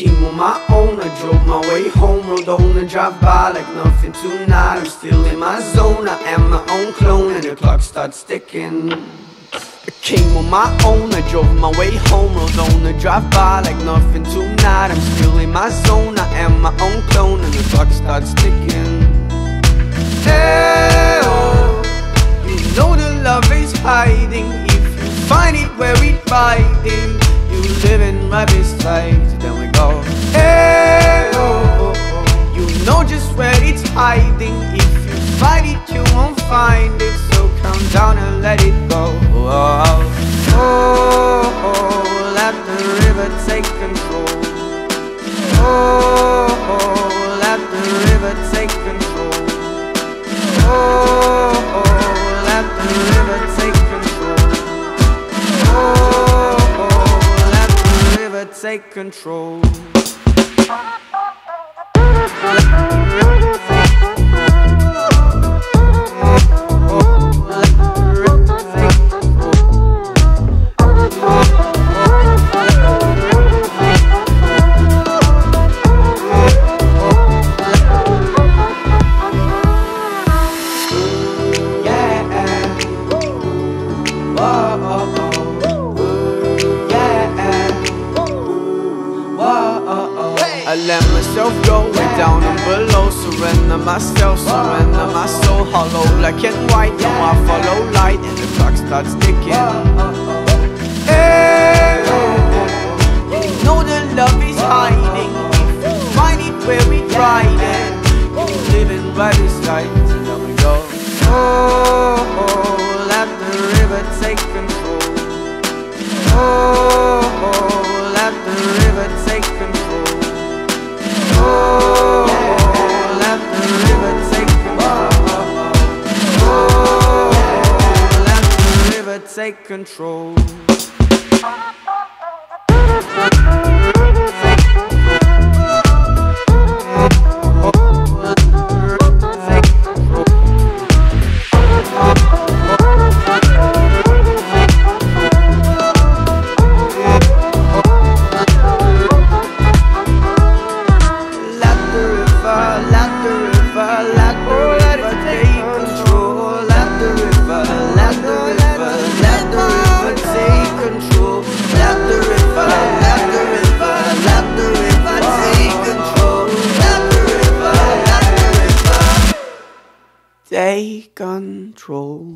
came on my own, I drove my way home Rode on and drive by like nothing tonight I'm still in my zone, I am my own clone And the clock starts ticking. I came on my own, I drove my way home Rode on and drive by like nothing tonight I'm still in my zone, I am my own clone And the clock starts ticking. Hey, oh, you know the love is hiding. If you find it wear it live in my beside, take control I let myself go way down and below. Surrender myself, surrender my soul. Hollow black and white, now I follow light. And the clock starts ticking. Hey, you know the love is hiding. Find it where we ride it. Living by the side, the river take control. Let the river, the river, take control.